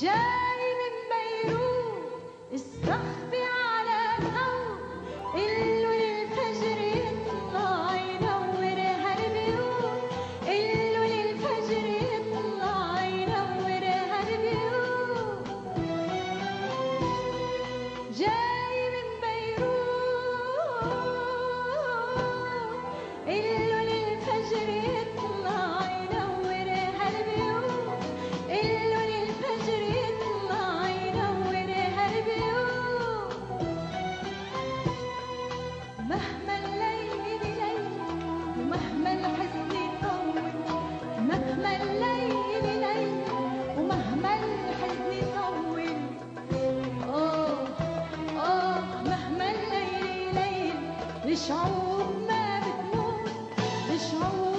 جاي من بيروت استخفي على ثوب قله للفجر يطلع ينورها البيوت قله للفجر يطلع ينورها البيوت جاي بشعور ما بتمر بشعور